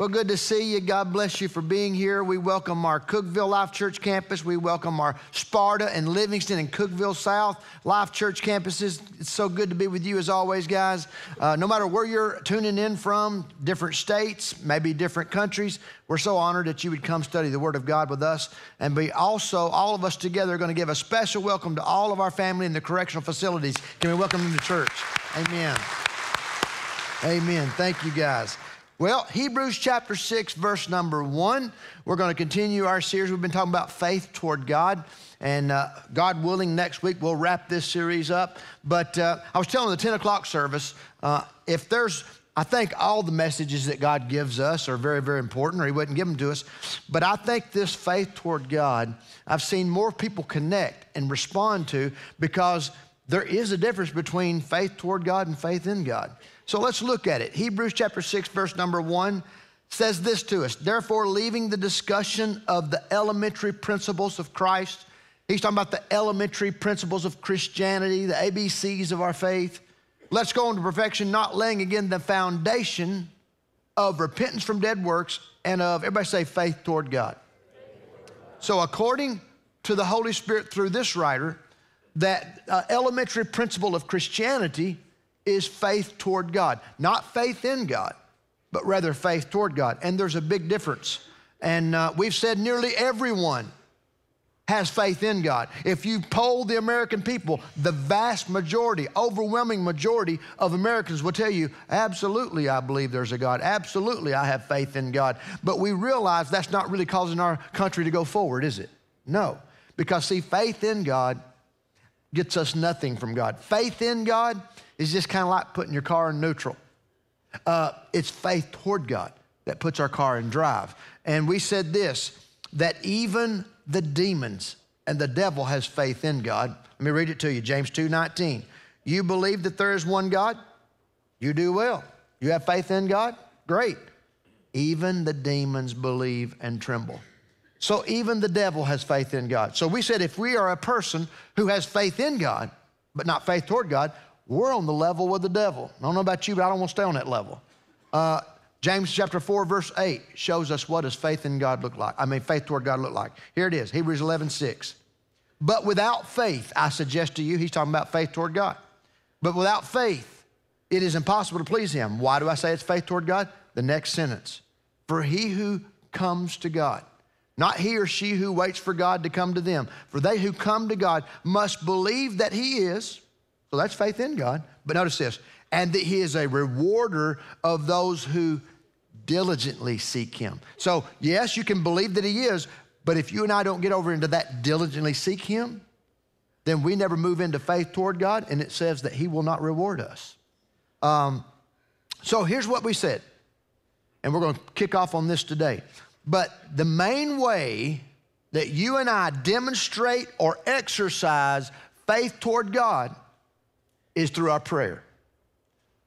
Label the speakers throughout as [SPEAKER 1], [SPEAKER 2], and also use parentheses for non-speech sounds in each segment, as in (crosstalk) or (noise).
[SPEAKER 1] Well, good to see you. God bless you for being here. We welcome our Cookeville Life Church campus. We welcome our Sparta and Livingston and Cookeville South Life Church campuses. It's so good to be with you as always, guys. Uh, no matter where you're tuning in from, different states, maybe different countries, we're so honored that you would come study the Word of God with us. And be also, all of us together are going to give a special welcome to all of our family in the correctional facilities. Can we welcome them to church? Amen. Amen. Thank you, guys. Well, Hebrews chapter 6, verse number 1. We're going to continue our series. We've been talking about faith toward God. And uh, God willing, next week we'll wrap this series up. But uh, I was telling the 10 o'clock service uh, if there's, I think all the messages that God gives us are very, very important, or He wouldn't give them to us. But I think this faith toward God, I've seen more people connect and respond to because there is a difference between faith toward God and faith in God. So let's look at it. Hebrews chapter 6, verse number 1 says this to us Therefore, leaving the discussion of the elementary principles of Christ, he's talking about the elementary principles of Christianity, the ABCs of our faith. Let's go on to perfection, not laying again the foundation of repentance from dead works and of, everybody say, faith toward God. So, according to the Holy Spirit through this writer, that uh, elementary principle of Christianity is faith toward God. Not faith in God, but rather faith toward God. And there's a big difference. And uh, we've said nearly everyone has faith in God. If you poll the American people, the vast majority, overwhelming majority of Americans will tell you, absolutely, I believe there's a God. Absolutely, I have faith in God. But we realize that's not really causing our country to go forward, is it? No. Because, see, faith in God gets us nothing from God. Faith in God is just kind of like putting your car in neutral. Uh, it's faith toward God that puts our car in drive. And we said this that even the demons and the devil has faith in God. Let me read it to you James 2 19. You believe that there is one God? You do well. You have faith in God? Great. Even the demons believe and tremble. So even the devil has faith in God. So we said if we are a person who has faith in God, but not faith toward God, we're on the level with the devil. I don't know about you, but I don't want to stay on that level. Uh, James chapter 4, verse 8 shows us what does faith in God look like. I mean, faith toward God look like. Here it is, Hebrews 11, 6. But without faith, I suggest to you, he's talking about faith toward God. But without faith, it is impossible to please him. Why do I say it's faith toward God? The next sentence. For he who comes to God, not he or she who waits for God to come to them, for they who come to God must believe that he is so that's faith in God. But notice this and that He is a rewarder of those who diligently seek Him. So, yes, you can believe that He is, but if you and I don't get over into that diligently seek Him, then we never move into faith toward God, and it says that He will not reward us. Um, so here's what we said, and we're going to kick off on this today. But the main way that you and I demonstrate or exercise faith toward God is through our prayer.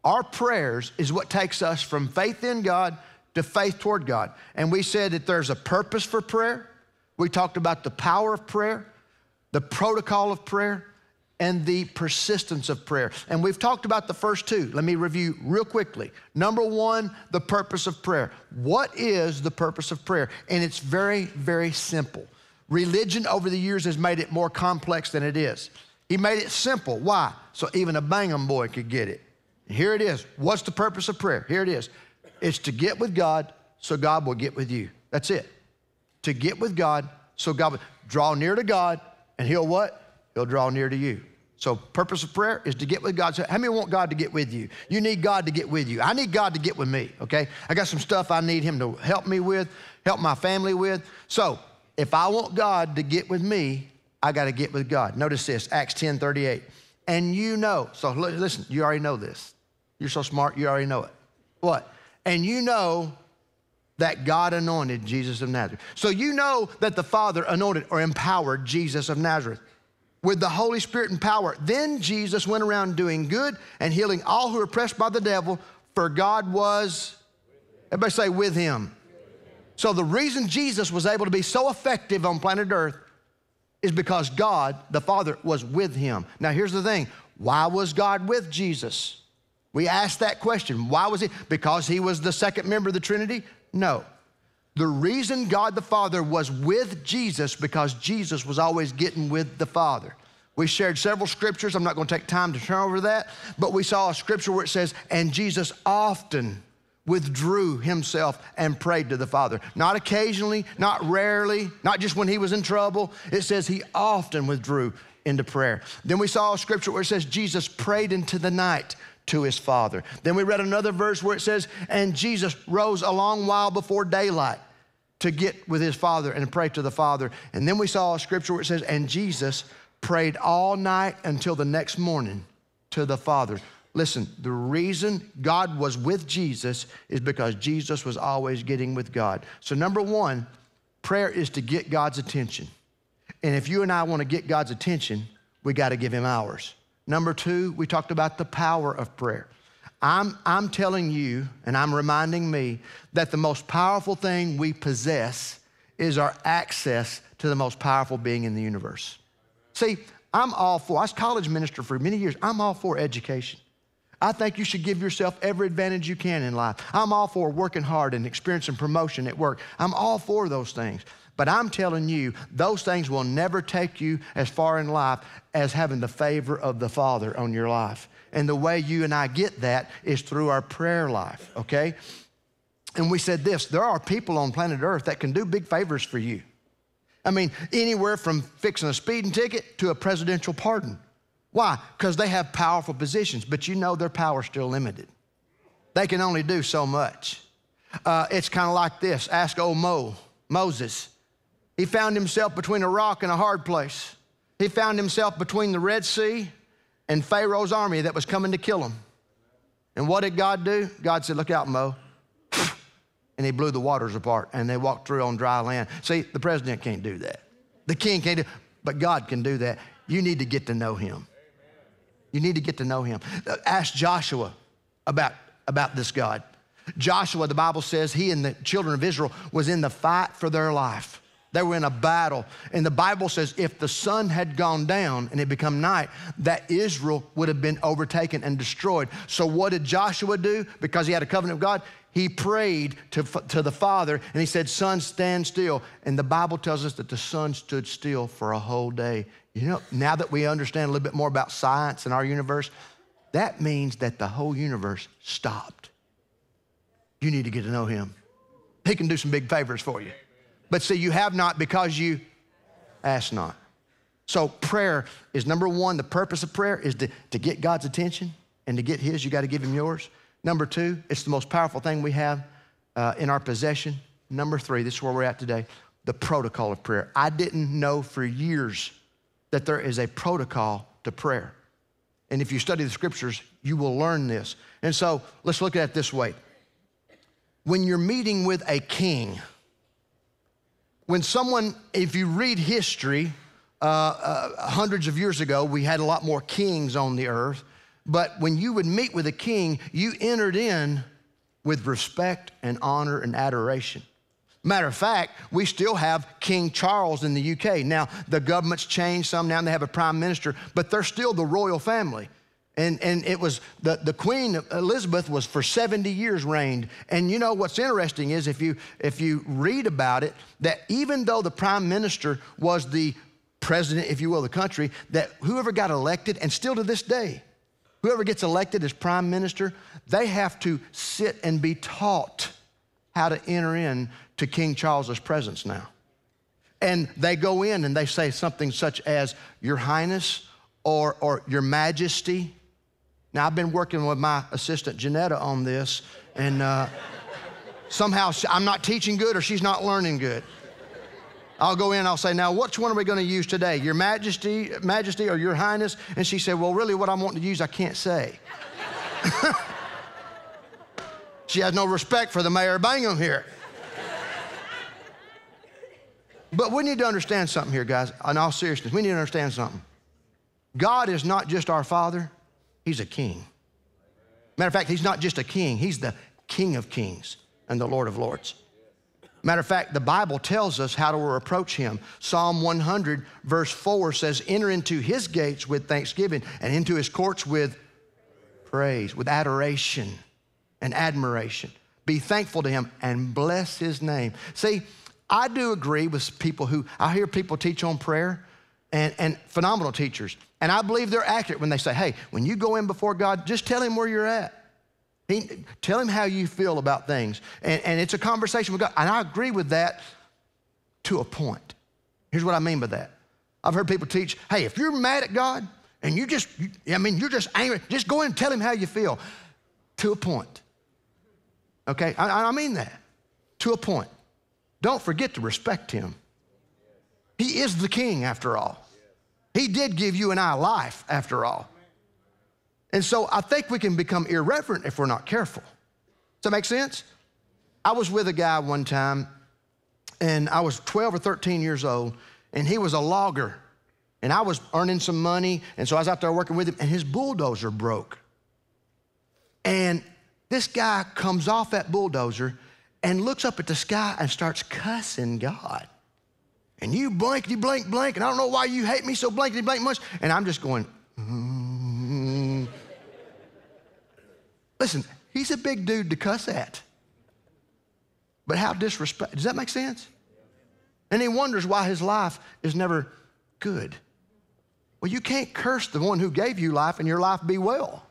[SPEAKER 1] Our prayers is what takes us from faith in God to faith toward God. And we said that there's a purpose for prayer. We talked about the power of prayer, the protocol of prayer, and the persistence of prayer. And we've talked about the first two. Let me review real quickly. Number one, the purpose of prayer. What is the purpose of prayer? And it's very, very simple. Religion over the years has made it more complex than it is. He made it simple. Why? So even a Bangham boy could get it. Here it is. What's the purpose of prayer? Here it is. It's to get with God so God will get with you. That's it. To get with God so God will draw near to God and he'll what? He'll draw near to you. So purpose of prayer is to get with God. So how many want God to get with you? You need God to get with you. I need God to get with me, okay? I got some stuff I need him to help me with, help my family with. So if I want God to get with me, I got to get with God. Notice this, Acts 10 38. And you know, so listen, you already know this. You're so smart, you already know it. What? And you know that God anointed Jesus of Nazareth. So you know that the Father anointed or empowered Jesus of Nazareth with the Holy Spirit and power. Then Jesus went around doing good and healing all who were oppressed by the devil, for God was, everybody say, with him. So the reason Jesus was able to be so effective on planet Earth is because God, the Father, was with him. Now, here's the thing why was God with Jesus? We ask that question. Why was he? Because he was the second member of the Trinity? No. The reason God the Father was with Jesus because Jesus was always getting with the Father. We shared several scriptures. I'm not going to take time to turn over that, but we saw a scripture where it says, and Jesus often withdrew himself and prayed to the Father. Not occasionally, not rarely, not just when he was in trouble. It says he often withdrew into prayer. Then we saw a scripture where it says Jesus prayed into the night to his Father. Then we read another verse where it says, and Jesus rose a long while before daylight to get with his Father and pray to the Father. And then we saw a scripture where it says, and Jesus prayed all night until the next morning to the Father. Listen, the reason God was with Jesus is because Jesus was always getting with God. So, number one, prayer is to get God's attention. And if you and I want to get God's attention, we got to give Him ours. Number two, we talked about the power of prayer. I'm, I'm telling you, and I'm reminding me, that the most powerful thing we possess is our access to the most powerful being in the universe. See, I'm all for, I was college minister for many years. I'm all for education. I think you should give yourself every advantage you can in life. I'm all for working hard and experiencing promotion at work. I'm all for those things. But I'm telling you, those things will never take you as far in life as having the favor of the Father on your life. And the way you and I get that is through our prayer life, okay? And we said this there are people on planet Earth that can do big favors for you. I mean, anywhere from fixing a speeding ticket to a presidential pardon. Why? Because they have powerful positions, but you know their power's still limited. They can only do so much. Uh, it's kind of like this ask old Mo, Moses. He found himself between a rock and a hard place. He found himself between the Red Sea and Pharaoh's army that was coming to kill him. And what did God do? God said, Look out, Mo (laughs) and he blew the waters apart and they walked through on dry land. See, the president can't do that. The king can't do but God can do that. You need to get to know him. You need to get to know him. Uh, ask Joshua about, about this God. Joshua, the Bible says, he and the children of Israel was in the fight for their life. They were in a battle. And the Bible says if the sun had gone down and it become night, that Israel would have been overtaken and destroyed. So what did Joshua do? Because he had a covenant with God, he prayed to, to the Father and he said, Son, stand still. And the Bible tells us that the sun stood still for a whole day. You know, now that we understand a little bit more about science and our universe, that means that the whole universe stopped. You need to get to know him. He can do some big favors for you. But see, you have not because you ask not. So prayer is number one, the purpose of prayer is to, to get God's attention and to get his, you got to give him yours. Number two, it's the most powerful thing we have uh, in our possession. Number three, this is where we're at today the protocol of prayer. I didn't know for years that there is a protocol to prayer. And if you study the scriptures, you will learn this. And so let's look at it this way. When you're meeting with a king, when someone, if you read history, uh, uh, hundreds of years ago, we had a lot more kings on the earth. But when you would meet with a king, you entered in with respect and honor and adoration. Matter of fact, we still have King Charles in the UK. Now, the government's changed some now, they have a prime minister, but they're still the royal family. And, and it was the, the Queen Elizabeth was for 70 years reigned. And you know what's interesting is if you, if you read about it, that even though the prime minister was the president, if you will, of the country, that whoever got elected, and still to this day, whoever gets elected as prime minister, they have to sit and be taught how to enter in to King Charles's presence now. And they go in and they say something such as, Your Highness or, or Your Majesty. Now, I've been working with my assistant Janetta on this, and uh, (laughs) somehow I'm not teaching good or she's not learning good. I'll go in, I'll say, now which one are we going to use today? Your Majesty, Majesty or Your Highness? And she said, well, really what I'm wanting to use, I can't say. (laughs) she has no respect for the mayor of Bingham here. But we need to understand something here, guys. In all seriousness, we need to understand something. God is not just our Father, He's a King. Matter of fact, He's not just a King, He's the King of Kings and the Lord of Lords. Matter of fact, the Bible tells us how to approach him. Psalm 100, verse 4 says, Enter into his gates with thanksgiving and into his courts with praise, with adoration and admiration. Be thankful to him and bless his name. See, I do agree with people who, I hear people teach on prayer and, and phenomenal teachers. And I believe they're accurate when they say, hey, when you go in before God, just tell him where you're at. He, tell him how you feel about things. And, and it's a conversation with God. And I agree with that to a point. Here's what I mean by that. I've heard people teach, hey, if you're mad at God and you just, you, I mean, you're just angry, just go in and tell him how you feel to a point. Okay? I, I mean that to a point. Don't forget to respect him. He is the king after all. He did give you and I life after all. And so I think we can become irreverent if we're not careful. Does that make sense? I was with a guy one time, and I was 12 or 13 years old, and he was a logger. And I was earning some money, and so I was out there working with him, and his bulldozer broke. And this guy comes off that bulldozer and looks up at the sky and starts cussing God. And you blankety blank blank, and I don't know why you hate me so blankety blank much. And I'm just going, mm. listen, he's a big dude to cuss at. But how disrespect, does that make sense? And he wonders why his life is never good. Well, you can't curse the one who gave you life and your life be well.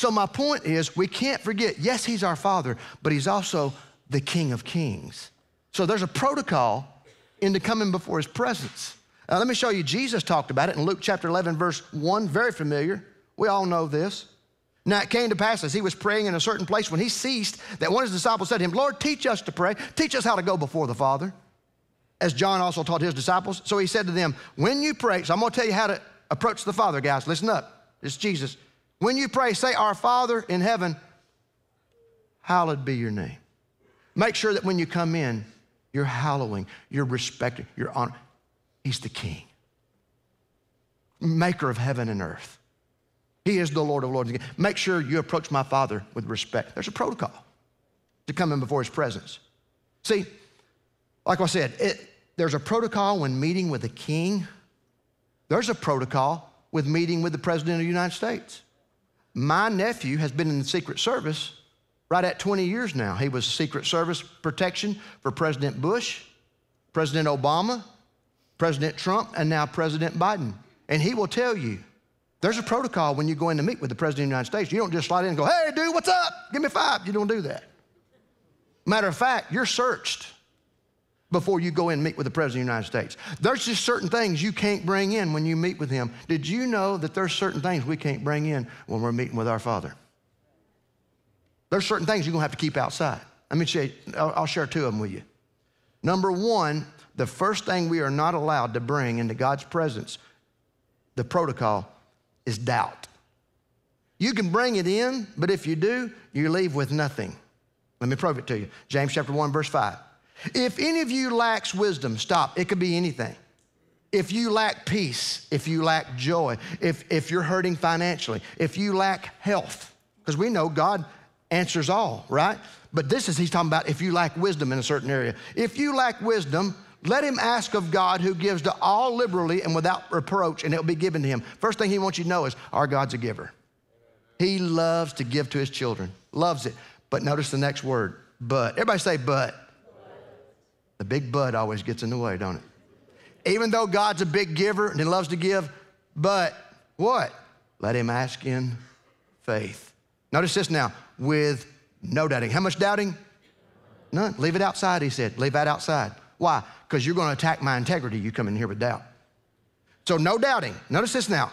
[SPEAKER 1] So, my point is, we can't forget yes, he's our father, but he's also the king of kings. So, there's a protocol into coming before his presence. Now, let me show you, Jesus talked about it in Luke chapter 11, verse 1, very familiar. We all know this. Now it came to pass as he was praying in a certain place when he ceased that one of his disciples said to him, Lord, teach us to pray. Teach us how to go before the Father, as John also taught his disciples. So he said to them, When you pray, so I'm going to tell you how to approach the Father, guys. Listen up. It's Jesus. When you pray, say, Our Father in heaven, hallowed be your name. Make sure that when you come in, you're hallowing, you're respecting, you're honoring. He's the King, maker of heaven and earth. He is the Lord of Lords. Make sure you approach my Father with respect. There's a protocol to come in before His presence. See, like I said, it, there's a protocol when meeting with a king. There's a protocol with meeting with the President of the United States. My nephew has been in the Secret Service right at 20 years now. He was Secret Service protection for President Bush, President Obama, President Trump, and now President Biden. And he will tell you there's a protocol when you go in to meet with the President of the United States. You don't just slide in and go, hey, dude, what's up? Give me five. You don't do that. Matter of fact, you're searched before you go in and meet with the President of the United States. There's just certain things you can't bring in when you meet with him. Did you know that there's certain things we can't bring in when we're meeting with our Father? There's certain things you're gonna have to keep outside. Let me I'll, I'll share two of them with you. Number one, the first thing we are not allowed to bring into God's presence, the protocol, is doubt. You can bring it in, but if you do, you leave with nothing. Let me prove it to you. James chapter 1, verse 5. If any of you lacks wisdom, stop. It could be anything. If you lack peace, if you lack joy, if, if you're hurting financially, if you lack health, because we know God answers all, right? But this is, he's talking about if you lack wisdom in a certain area. If you lack wisdom, let him ask of God who gives to all liberally and without reproach, and it'll be given to him. First thing he wants you to know is our God's a giver. He loves to give to his children, loves it. But notice the next word, but. Everybody say, but. The big but always gets in the way, don't it? Even though God's a big giver and he loves to give, but what? Let him ask in faith. Notice this now with no doubting. How much doubting? None. Leave it outside, he said. Leave that outside. Why? Because you're going to attack my integrity. You come in here with doubt. So, no doubting. Notice this now.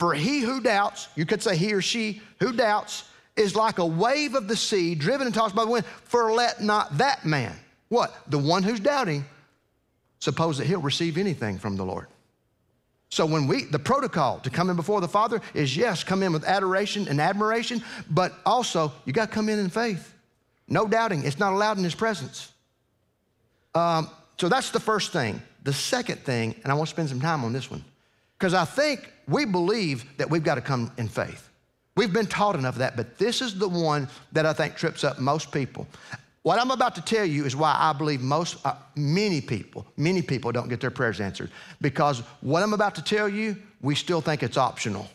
[SPEAKER 1] For he who doubts, you could say he or she who doubts, is like a wave of the sea driven and tossed by the wind. For let not that man, what? The one who's doubting, suppose that he'll receive anything from the Lord. So when we, the protocol to come in before the Father is yes, come in with adoration and admiration, but also you got to come in in faith. No doubting, it's not allowed in His presence. Um, so that's the first thing. The second thing, and I want to spend some time on this one, because I think we believe that we've got to come in faith. We've been taught enough of that, but this is the one that I think trips up most people. What I'm about to tell you is why I believe most, uh, many people, many people don't get their prayers answered. Because what I'm about to tell you, we still think it's optional.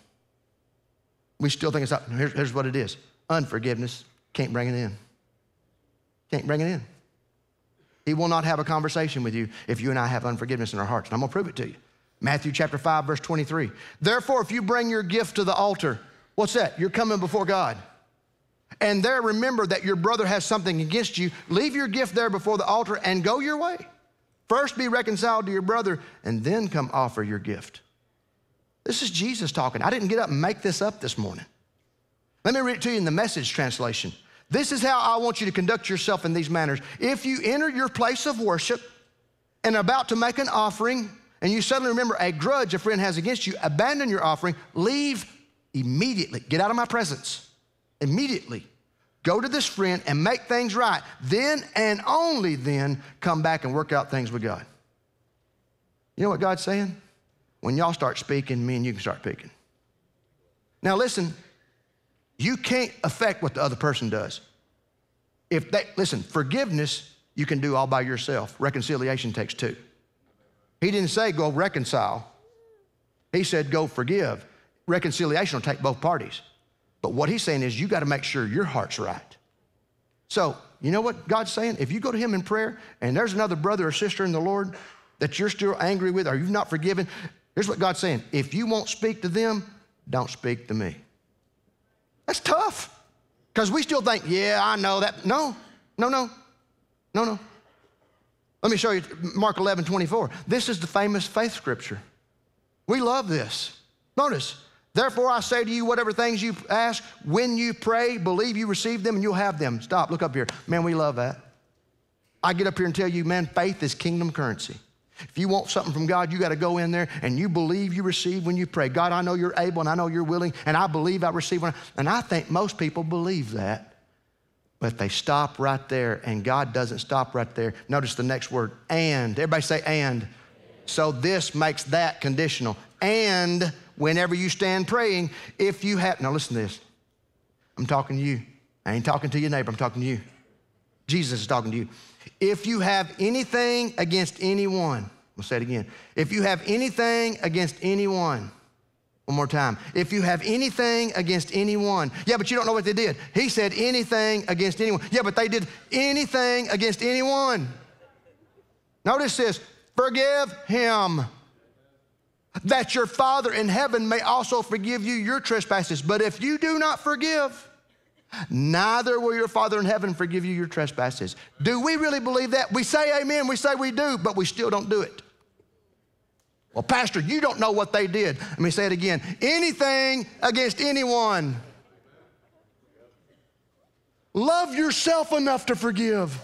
[SPEAKER 1] we still think it's up. Here's, here's what it is unforgiveness. Can't bring it in. Can't bring it in. He will not have a conversation with you if you and I have unforgiveness in our hearts. And I'm gonna prove it to you. Matthew chapter 5, verse 23. Therefore, if you bring your gift to the altar, what's that? You're coming before God. And there remember that your brother has something against you. Leave your gift there before the altar and go your way. First be reconciled to your brother and then come offer your gift. This is Jesus talking. I didn't get up and make this up this morning. Let me read it to you in the message translation. This is how I want you to conduct yourself in these manners. If you enter your place of worship and about to make an offering, and you suddenly remember a grudge a friend has against you, abandon your offering, leave immediately. Get out of my presence. Immediately. Go to this friend and make things right. Then and only then come back and work out things with God. You know what God's saying? When y'all start speaking, me and you can start picking. Now listen, you can't affect what the other person does. If they, listen, forgiveness you can do all by yourself. Reconciliation takes two. He didn't say go reconcile. He said go forgive. Reconciliation will take both parties. But what he's saying is you got to make sure your heart's right. So, you know what God's saying? If you go to him in prayer and there's another brother or sister in the Lord that you're still angry with or you've not forgiven, Here's what God's saying if you won't speak to them, don't speak to me. That's tough because we still think, yeah, I know that. No, no, no, no, no. Let me show you Mark 11, 24. This is the famous faith scripture. We love this. Notice, therefore I say to you, whatever things you ask, when you pray, believe you receive them and you'll have them. Stop, look up here. Man, we love that. I get up here and tell you, man, faith is kingdom currency. If you want something from God, you got to go in there and you believe you receive when you pray. God, I know you're able and I know you're willing and I believe I receive. When I, and I think most people believe that, but they stop right there and God doesn't stop right there. Notice the next word, and. Everybody say, and. So this makes that conditional. And whenever you stand praying, if you have, now listen to this. I'm talking to you. I ain't talking to your neighbor, I'm talking to you. Jesus is talking to you. If you have anything against anyone, we'll say it again. If you have anything against anyone, one more time. If you have anything against anyone, yeah, but you don't know what they did. He said anything against anyone. Yeah, but they did anything against anyone. Notice this forgive him, that your Father in heaven may also forgive you your trespasses. But if you do not forgive, neither will your Father in heaven forgive you your trespasses. Do we really believe that? We say amen, we say we do, but we still don't do it. Well, Pastor, you don't know what they did. Let me say it again anything against anyone. Love yourself enough to forgive.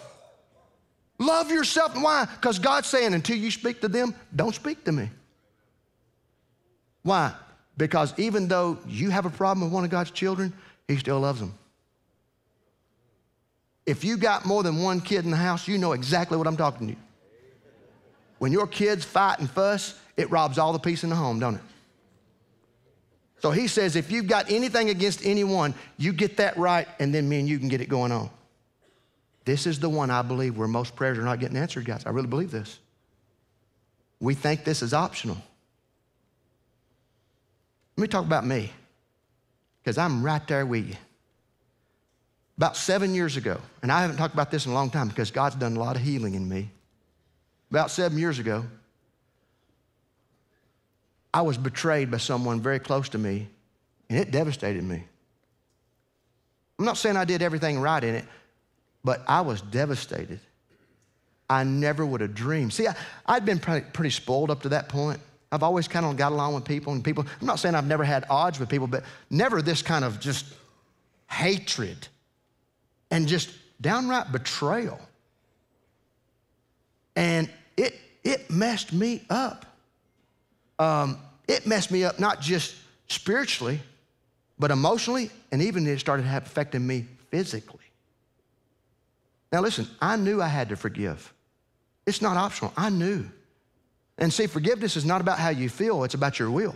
[SPEAKER 1] Love yourself. Why? Because God's saying, until you speak to them, don't speak to me. Why? Because even though you have a problem with one of God's children, He still loves them. If you got more than one kid in the house, you know exactly what I'm talking to you. When your kids fight and fuss, it robs all the peace in the home, don't it? So he says, if you've got anything against anyone, you get that right, and then me and you can get it going on. This is the one I believe where most prayers are not getting answered, guys. I really believe this. We think this is optional. Let me talk about me, because I'm right there with you. About seven years ago, and I haven't talked about this in a long time because God's done a lot of healing in me. About seven years ago, I was betrayed by someone very close to me, and it devastated me. I'm not saying I did everything right in it, but I was devastated. I never would have dreamed. See, I, had been pretty, pretty spoiled up to that point. I've always kind of got along with people, and people, I'm not saying I've never had odds with people, but never this kind of just hatred and just downright betrayal. And it, it messed me up. Um, it messed me up not just spiritually, but emotionally, and even it started affecting me physically. Now, listen, I knew I had to forgive. It's not optional. I knew. And see, forgiveness is not about how you feel, it's about your will.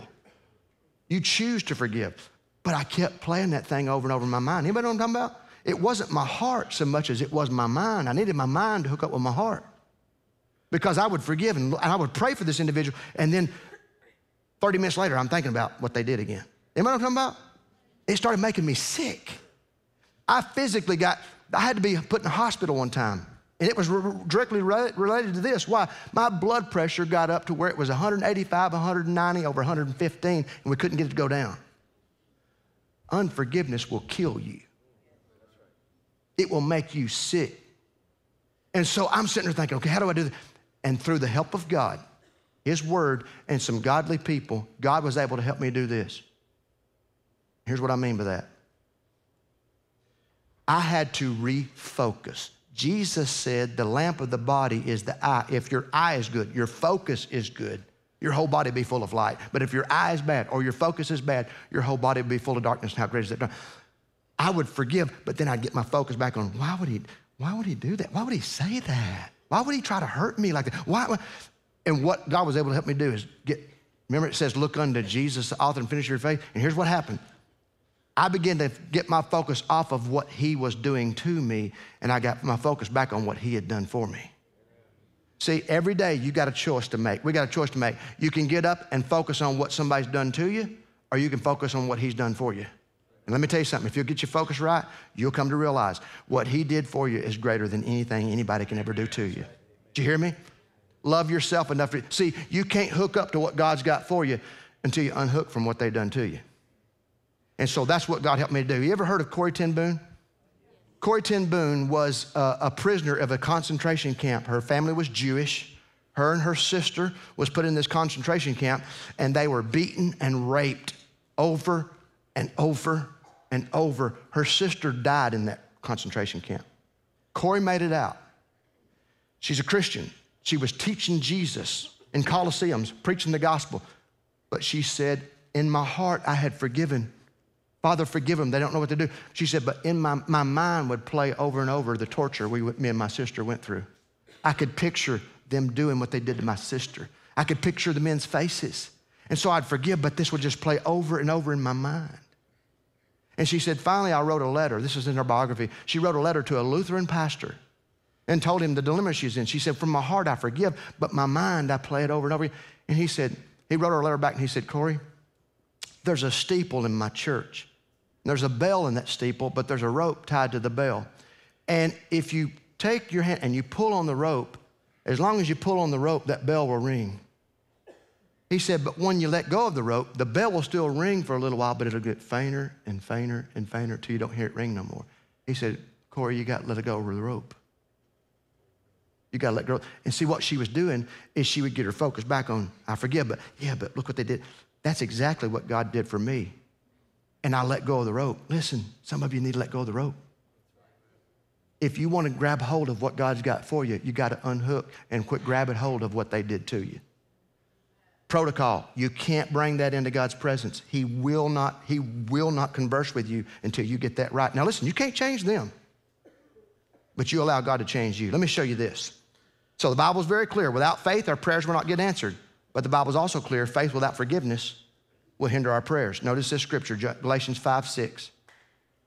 [SPEAKER 1] You choose to forgive. But I kept playing that thing over and over in my mind. Anybody know what I'm talking about? It wasn't my heart so much as it was my mind. I needed my mind to hook up with my heart because I would forgive and I would pray for this individual. And then 30 minutes later, I'm thinking about what they did again. Anybody know what I'm talking about? it started making me sick. I physically got, I had to be put in the hospital one time. And it was re- directly re- related to this. Why? My blood pressure got up to where it was 185, 190, over 115, and we couldn't get it to go down. Unforgiveness will kill you, it will make you sick. And so I'm sitting there thinking, okay, how do I do this? And through the help of God, His Word, and some godly people, God was able to help me do this. Here's what I mean by that I had to refocus. Jesus said the lamp of the body is the eye. If your eye is good, your focus is good, your whole body be full of light. But if your eye is bad or your focus is bad, your whole body be full of darkness. How great is that? I would forgive, but then I'd get my focus back on why would he, why would he do that? Why would he say that? Why would he try to hurt me like that? Why? And what God was able to help me do is get, remember it says, look unto Jesus, the author and finisher of your faith. And here's what happened. I began to get my focus off of what he was doing to me, and I got my focus back on what he had done for me. See, every day you got a choice to make. We got a choice to make. You can get up and focus on what somebody's done to you, or you can focus on what he's done for you. And let me tell you something if you'll get your focus right, you'll come to realize what he did for you is greater than anything anybody can ever do to you. Do you hear me? Love yourself enough to see, you can't hook up to what God's got for you until you unhook from what they've done to you. And so that's what God helped me to do. You ever heard of Corrie ten Boom? Corrie ten Boom was a, a prisoner of a concentration camp. Her family was Jewish. Her and her sister was put in this concentration camp, and they were beaten and raped over and over and over. Her sister died in that concentration camp. Corrie made it out. She's a Christian. She was teaching Jesus in Colosseums, preaching the gospel. But she said, In my heart, I had forgiven Father, forgive them. They don't know what to do. She said, but in my, my mind would play over and over the torture we, me and my sister went through. I could picture them doing what they did to my sister. I could picture the men's faces. And so I'd forgive, but this would just play over and over in my mind. And she said, finally, I wrote a letter. This is in her biography. She wrote a letter to a Lutheran pastor and told him the dilemma she's in. She said, From my heart, I forgive, but my mind, I play it over and over. And he said, He wrote her a letter back and he said, Corrie, there's a steeple in my church. There's a bell in that steeple, but there's a rope tied to the bell. And if you take your hand and you pull on the rope, as long as you pull on the rope, that bell will ring. He said, but when you let go of the rope, the bell will still ring for a little while, but it'll get fainter and fainter and fainter until you don't hear it ring no more. He said, Corrie, you got to let it go over the rope. You got to let go. And see, what she was doing is she would get her focus back on, I forgive, but yeah, but look what they did. That's exactly what God did for me and I let go of the rope. Listen, some of you need to let go of the rope. If you want to grab hold of what God's got for you, you got to unhook and quit grabbing hold of what they did to you. Protocol, you can't bring that into God's presence. He will not, he will not converse with you until you get that right. Now listen, you can't change them, but you allow God to change you. Let me show you this. So the Bible's very clear. Without faith, our prayers will not get answered. But the Bible's also clear faith without forgiveness will hinder our prayers. Notice this scripture, Galatians 5 6.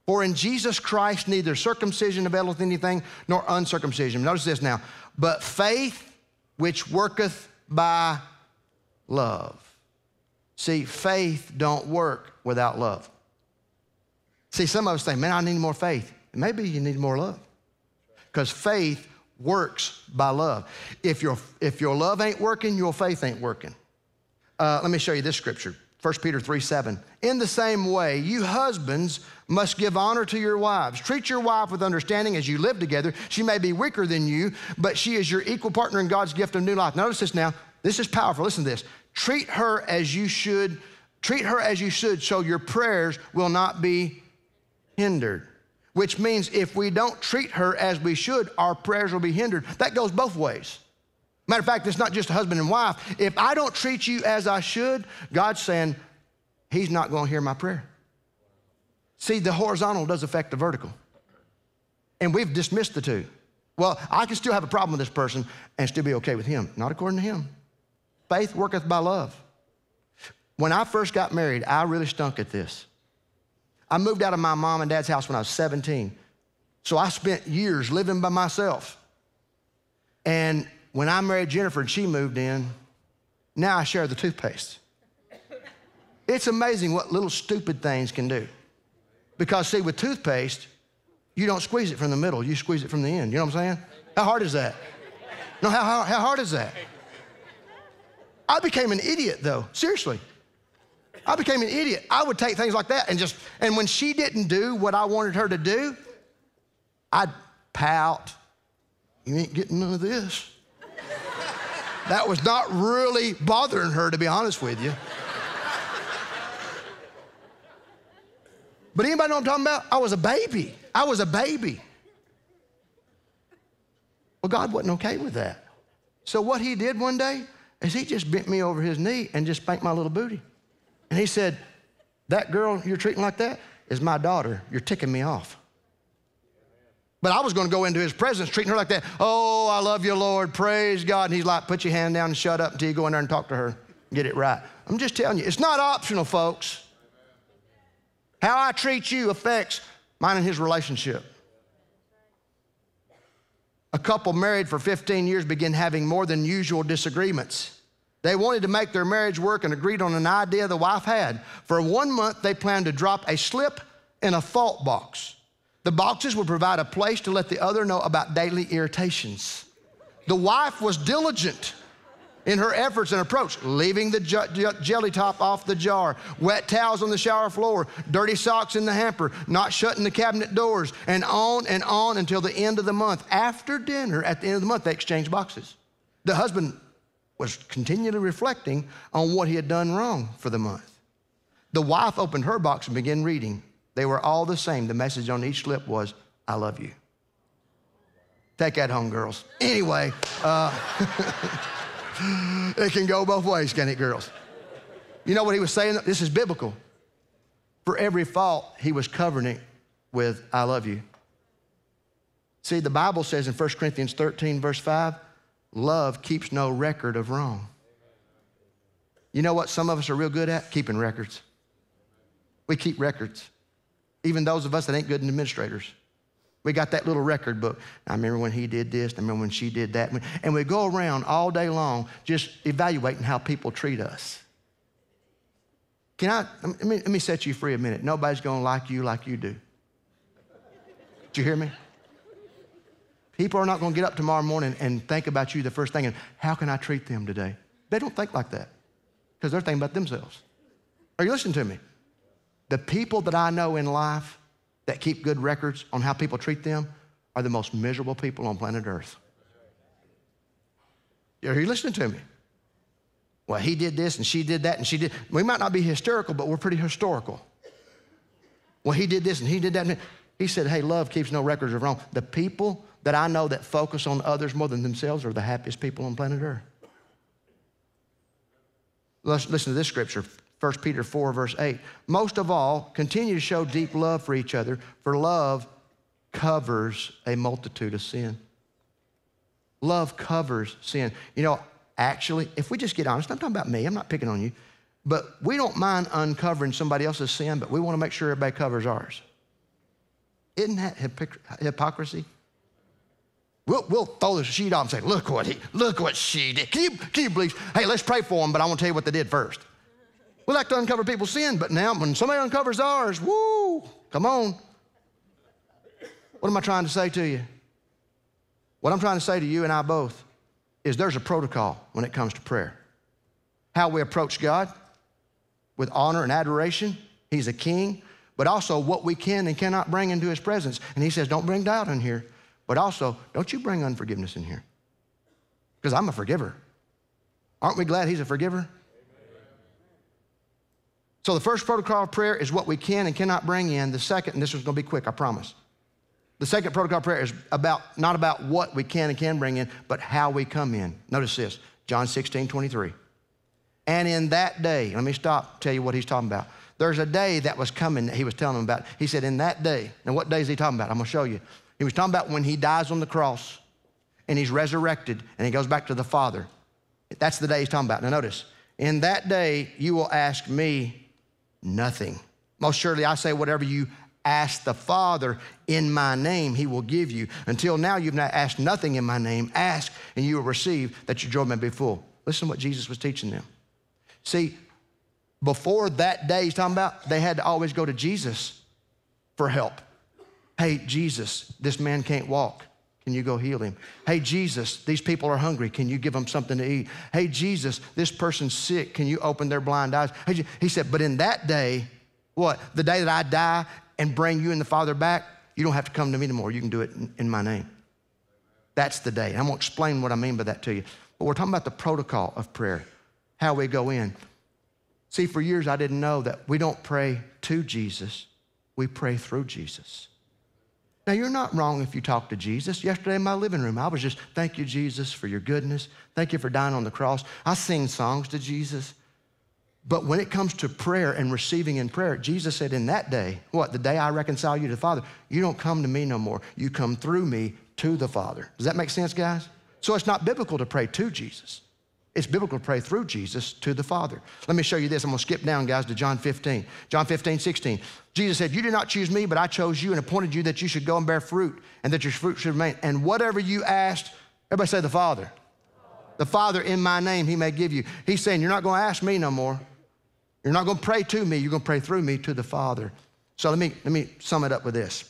[SPEAKER 1] For in Jesus Christ, neither circumcision availeth anything nor uncircumcision. Notice this now. But faith which worketh by love. See, faith don't work without love. See, some of us think, man, I need more faith. Maybe you need more love. Because faith works by love. If your, if your love ain't working, your faith ain't working. Uh, let me show you this scripture. 1 Peter 3 7. In the same way, you husbands must give honor to your wives. Treat your wife with understanding as you live together. She may be weaker than you, but she is your equal partner in God's gift of new life. Notice this now. This is powerful. Listen to this. Treat her as you should, treat her as you should, so your prayers will not be hindered. Which means if we don't treat her as we should, our prayers will be hindered. That goes both ways. Matter of fact, it's not just a husband and wife. If I don't treat you as I should, God's saying, He's not going to hear my prayer. See, the horizontal does affect the vertical. And we've dismissed the two. Well, I can still have a problem with this person and still be okay with him. Not according to him. Faith worketh by love. When I first got married, I really stunk at this. I moved out of my mom and dad's house when I was 17. So I spent years living by myself. And when I married Jennifer and she moved in, now I share the toothpaste. It's amazing what little stupid things can do. Because, see, with toothpaste, you don't squeeze it from the middle, you squeeze it from the end. You know what I'm saying? How hard is that? No, how, how, how hard is that? I became an idiot, though, seriously. I became an idiot. I would take things like that and just, and when she didn't do what I wanted her to do, I'd pout. You ain't getting none of this. That was not really bothering her, to be honest with you. But anybody know what I'm talking about? I was a baby. I was a baby. Well, God wasn't okay with that. So what he did one day is he just bent me over his knee and just spanked my little booty. And he said, That girl you're treating like that is my daughter. You're ticking me off. But I was going to go into his presence treating her like that. Oh, I love you, Lord. Praise God. And he's like, Put your hand down and shut up until you go in there and talk to her. Get it right. I'm just telling you, it's not optional, folks. How I treat you affects mine and his relationship. A couple married for 15 years began having more than usual disagreements. They wanted to make their marriage work and agreed on an idea the wife had. For one month, they planned to drop a slip in a fault box. The boxes would provide a place to let the other know about daily irritations. The wife was diligent in her efforts and approach, leaving the jelly top off the jar, wet towels on the shower floor, dirty socks in the hamper, not shutting the cabinet doors, and on and on until the end of the month. After dinner, at the end of the month, they exchanged boxes. The husband was continually reflecting on what he had done wrong for the month. The wife opened her box and began reading. They were all the same. The message on each slip was, I love you. Take that home, girls. Anyway, uh, (laughs) it can go both ways, can it, girls? You know what he was saying? This is biblical. For every fault, he was covering it with, I love you. See, the Bible says in 1 Corinthians 13, verse 5, love keeps no record of wrong. You know what some of us are real good at? Keeping records. We keep records, even those of us that ain't good administrators. We got that little record book. I remember when he did this, I remember when she did that. And we go around all day long just evaluating how people treat us. Can I, let me, let me set you free a minute. Nobody's gonna like you like you do. Did you hear me? People are not gonna get up tomorrow morning and think about you the first thing and how can I treat them today? They don't think like that because they're thinking about themselves. Are you listening to me? The people that I know in life that keep good records on how people treat them are the most miserable people on planet Earth. Are you listening to me? Well, he did this and she did that and she did. We might not be hysterical, but we're pretty historical. Well, he did this and he did that. He said, Hey, love keeps no records of wrong. The people that I know that focus on others more than themselves are the happiest people on planet Earth. Let's listen to this scripture 1 Peter 4, verse 8. Most of all, continue to show deep love for each other, for love covers a multitude of sin. Love covers sin. You know, actually, if we just get honest, I'm talking about me, I'm not picking on you, but we don't mind uncovering somebody else's sin, but we want to make sure everybody covers ours. Isn't that hypocrisy? We'll, we'll throw the sheet off and say, look what he, look what she did. Can you, can you believe? Hey, let's pray for them, but I want to tell you what they did first. We like to uncover people's sin, but now when somebody uncovers ours, woo, come on. What am I trying to say to you? What I'm trying to say to you and I both is there's a protocol when it comes to prayer. How we approach God with honor and adoration. He's a king, but also what we can and cannot bring into his presence. And he says, don't bring doubt in here, but also don't you bring unforgiveness in here. Because I'm a forgiver. Aren't we glad he's a forgiver? So the first protocol of prayer is what we can and cannot bring in. The second, and this one's gonna be quick, I promise. The second protocol of prayer is about not about what we can and can bring in, but how we come in. Notice this, John 16, 23. And in that day, let me stop, tell you what he's talking about. There's a day that was coming that he was telling them about. He said, in that day, and what day is he talking about? I'm gonna show you. He was talking about when he dies on the cross and he's resurrected and he goes back to the Father. That's the day he's talking about. Now notice, in that day you will ask me nothing. Most surely I say, whatever you ask the Father in my name, he will give you. Until now, you've not asked nothing in my name. Ask and you will receive that your joy may be full. Listen to what Jesus was teaching them. See, before that day he's talking about, they had to always go to Jesus for help. Hey, Jesus, this man can't walk. Can you go heal him? Hey, Jesus, these people are hungry. Can you give them something to eat? Hey, Jesus, this person's sick. Can you open their blind eyes? Hey, he said, but in that day, what? The day that I die and bring you and the Father back, you don't have to come to me anymore. You can do it in, in my name. That's the day. I'm going to explain what I mean by that to you. But we're talking about the protocol of prayer, how we go in. See, for years I didn't know that we don't pray to Jesus, we pray through Jesus. Now, you're not wrong if you talk to Jesus. Yesterday in my living room, I was just, thank you, Jesus, for your goodness. Thank you for dying on the cross. I sing songs to Jesus. But when it comes to prayer and receiving in prayer, Jesus said, in that day, what? The day I reconcile you to the Father, you don't come to me no more. You come through me to the Father. Does that make sense, guys? So it's not biblical to pray to Jesus. It's biblical to pray through Jesus to the Father. Let me show you this. I'm going to skip down, guys, to John 15. John 15, 16. Jesus said, You did not choose me, but I chose you and appointed you that you should go and bear fruit and that your fruit should remain. And whatever you asked, everybody say the Father. The Father in my name, he may give you. He's saying, You're not going to ask me no more. You're not going to pray to me. You're going to pray through me to the Father. So let me, let me sum it up with this.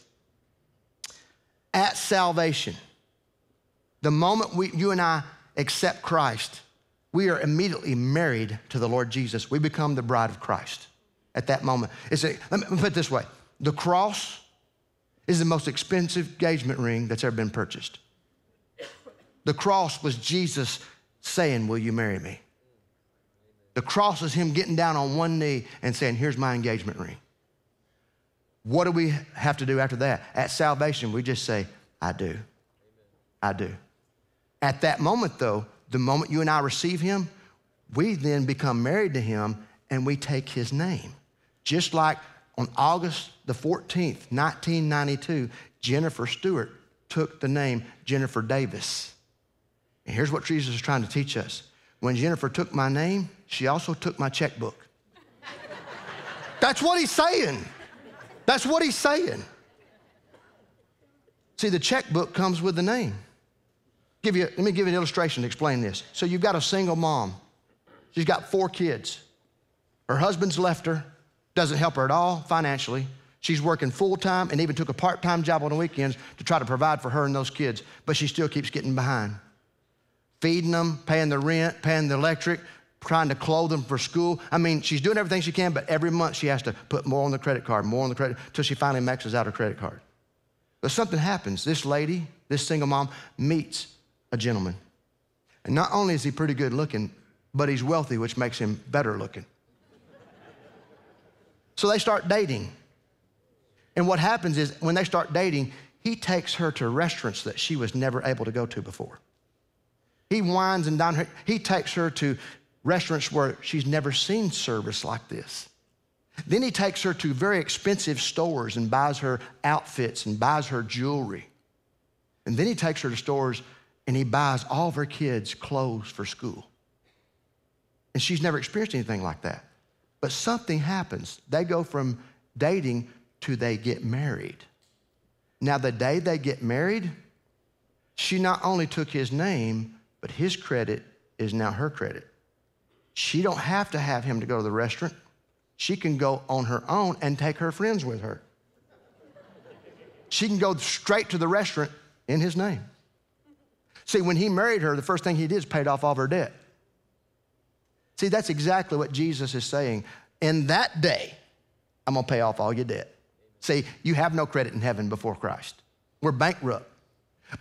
[SPEAKER 1] At salvation, the moment we, you and I accept Christ, we are immediately married to the Lord Jesus. We become the bride of Christ at that moment. It's a, let me put it this way the cross is the most expensive engagement ring that's ever been purchased. The cross was Jesus saying, Will you marry me? The cross is him getting down on one knee and saying, Here's my engagement ring. What do we have to do after that? At salvation, we just say, I do. I do. At that moment, though, the moment you and I receive him, we then become married to him and we take his name. Just like on August the 14th, 1992, Jennifer Stewart took the name Jennifer Davis. And here's what Jesus is trying to teach us. When Jennifer took my name, she also took my checkbook. (laughs) That's what he's saying. That's what he's saying. See, the checkbook comes with the name. Give you, let me give you an illustration to explain this. So you've got a single mom. She's got four kids. Her husband's left her, doesn't help her at all financially. She's working full time and even took a part time job on the weekends to try to provide for her and those kids, but she still keeps getting behind. Feeding them, paying the rent, paying the electric, trying to clothe them for school. I mean, she's doing everything she can, but every month she has to put more on the credit card, more on the credit, until she finally maxes out her credit card. But something happens. This lady, this single mom, meets a gentleman. And not only is he pretty good looking, but he's wealthy, which makes him better looking. So they start dating. And what happens is when they start dating, he takes her to restaurants that she was never able to go to before. He wines and dines her. He takes her to restaurants where she's never seen service like this. Then he takes her to very expensive stores and buys her outfits and buys her jewelry. And then he takes her to stores and he buys all of her kids clothes for school. And she's never experienced anything like that. But something happens. They go from dating to they get married. Now, the day they get married, she not only took his name, but his credit is now her credit. She don't have to have him to go to the restaurant. She can go on her own and take her friends with her. She can go straight to the restaurant in his name. See, when he married her, the first thing he did is paid off all of her debt. See, that's exactly what Jesus is saying. In that day, I'm gonna pay off all your debt. See, you have no credit in heaven before Christ. We're bankrupt.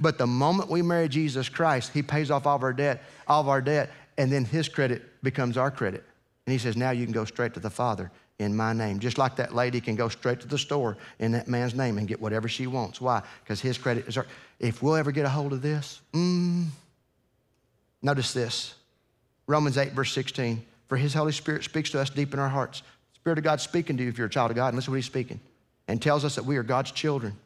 [SPEAKER 1] But the moment we marry Jesus Christ, he pays off all of our debt, all of our debt, and then his credit becomes our credit. And he says, now you can go straight to the Father in my name. Just like that lady can go straight to the store in that man's name and get whatever she wants. Why? Because his credit is our. If we'll ever get a hold of this, mm, notice this Romans 8, verse 16. For his Holy Spirit speaks to us deep in our hearts. Spirit of God speaking to you if you're a child of God, and listen to what he's speaking, and tells us that we are God's children.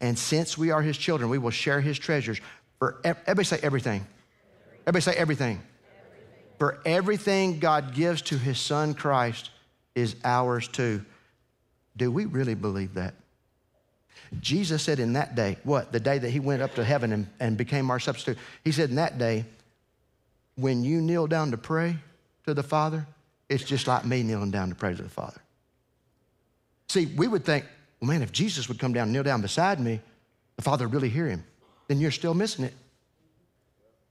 [SPEAKER 1] And since we are his children, we will share his treasures. For everybody say everything. Everybody say everything. everything. For everything God gives to his son Christ is ours too. Do we really believe that? Jesus said in that day, what? The day that he went up to heaven and, and became our substitute. He said in that day, when you kneel down to pray to the Father, it's just like me kneeling down to pray to the Father. See, we would think, well, man, if Jesus would come down and kneel down beside me, the Father would really hear him. Then you're still missing it.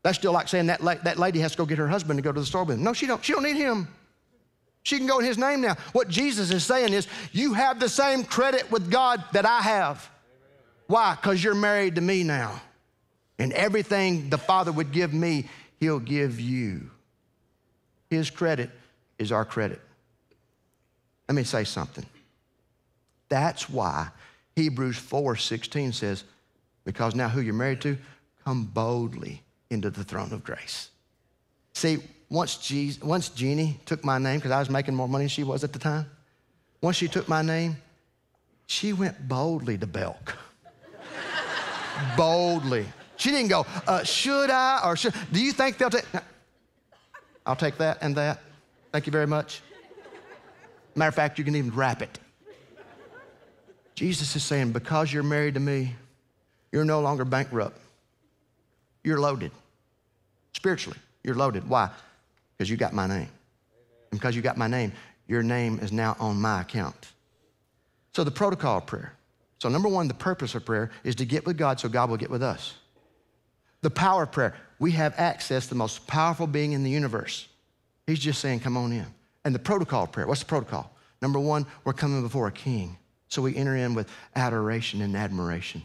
[SPEAKER 1] That's still like saying that, la- that lady has to go get her husband to go to the store with him. No, she don't. She don't need him. She can go in his name now. What Jesus is saying is, you have the same credit with God that I have. Why? Because you're married to me now. And everything the Father would give me, he'll give you. His credit is our credit. Let me say something. That's why Hebrews 4 16 says, because now who you're married to, come boldly into the throne of grace. See, once, Jesus, once Jeannie took my name, because I was making more money than she was at the time, once she took my name, she went boldly to Belk. (laughs) boldly. She didn't go, uh, should I or should, do you think they'll take, I'll take that and that. Thank you very much. Matter of fact, you can even wrap it. Jesus is saying, because you're married to me, you're no longer bankrupt. You're loaded. Spiritually, you're loaded. Why? Because you got my name. And because you got my name, your name is now on my account. So the protocol of prayer. So, number one, the purpose of prayer is to get with God so God will get with us. The power of prayer. We have access to the most powerful being in the universe. He's just saying, come on in. And the protocol of prayer. What's the protocol? Number one, we're coming before a king. So we enter in with adoration and admiration.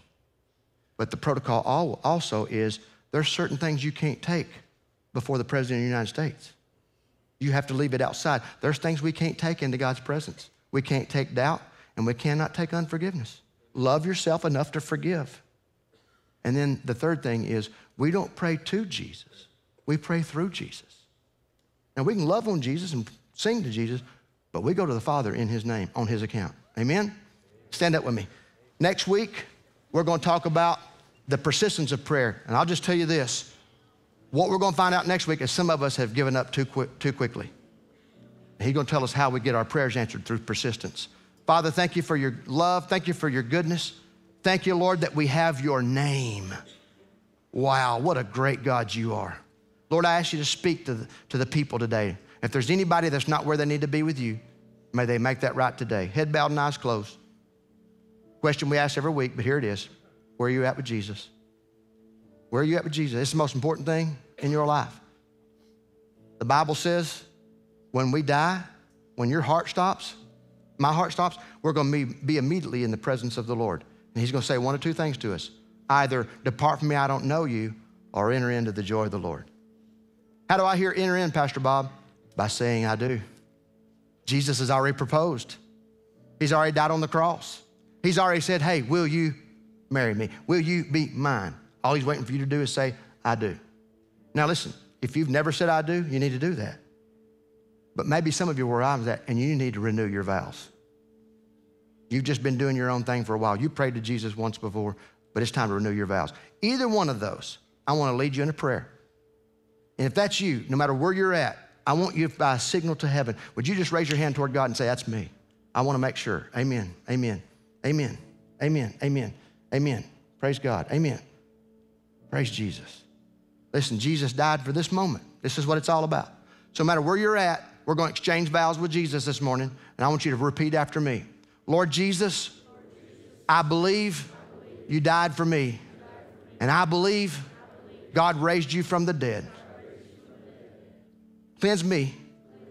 [SPEAKER 1] But the protocol also is there's certain things you can't take before the President of the United States. You have to leave it outside. There's things we can't take into God's presence. We can't take doubt, and we cannot take unforgiveness. Love yourself enough to forgive. And then the third thing is we don't pray to Jesus, we pray through Jesus. Now we can love on Jesus and sing to Jesus, but we go to the Father in His name, on His account. Amen? Stand up with me. Next week, we're going to talk about the persistence of prayer. And I'll just tell you this what we're going to find out next week is some of us have given up too, quick, too quickly. He's going to tell us how we get our prayers answered through persistence. Father, thank you for your love. Thank you for your goodness. Thank you, Lord, that we have your name. Wow, what a great God you are. Lord, I ask you to speak to the, to the people today. If there's anybody that's not where they need to be with you, may they make that right today. Head bowed and eyes closed. Question we ask every week, but here it is. Where are you at with Jesus? Where are you at with Jesus? It's the most important thing in your life. The Bible says when we die, when your heart stops, my heart stops, we're going to be, be immediately in the presence of the Lord. And He's going to say one or two things to us either depart from me, I don't know you, or enter into the joy of the Lord. How do I hear enter in, Pastor Bob? By saying I do. Jesus has already proposed, He's already died on the cross. He's already said, Hey, will you marry me? Will you be mine? All he's waiting for you to do is say, I do. Now, listen, if you've never said I do, you need to do that. But maybe some of you were I was at, and you need to renew your vows. You've just been doing your own thing for a while. You prayed to Jesus once before, but it's time to renew your vows. Either one of those, I want to lead you in a prayer. And if that's you, no matter where you're at, I want you by a signal to heaven, would you just raise your hand toward God and say, That's me? I want to make sure. Amen. Amen. Amen. Amen. Amen. Amen. Praise God. Amen. Praise Jesus. Listen, Jesus died for this moment. This is what it's all about. So, no matter where you're at, we're going to exchange vows with Jesus this morning, and I want you to repeat after me Lord Jesus, I believe you died for me, and I believe God raised you from the dead. Cleanse me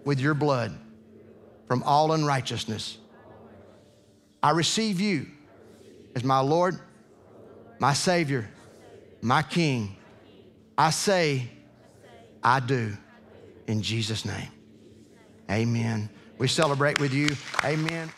[SPEAKER 1] with your blood from all unrighteousness. I receive you as my Lord, my Savior, my King. I say, I do. In Jesus' name. Amen. We celebrate with you. Amen.